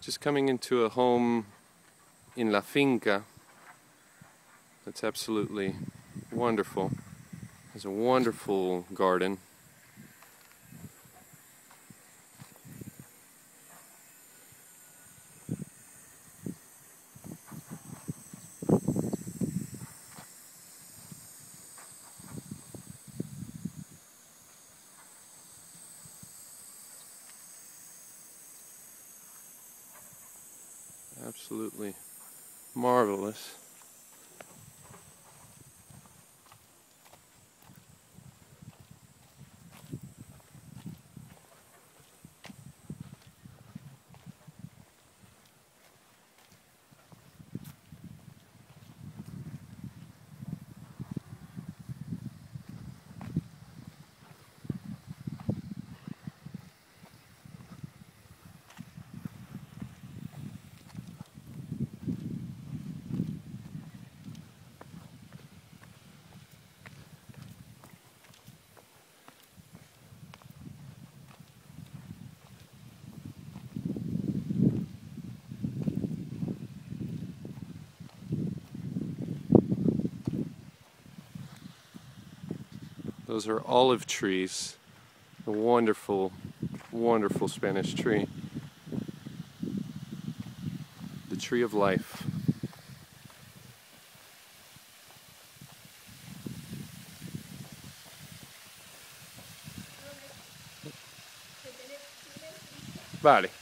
Just coming into a home in La Finca that's absolutely wonderful. It's a wonderful garden. Absolutely marvelous. Those are olive trees. A wonderful, wonderful Spanish tree. The tree of life. Vale.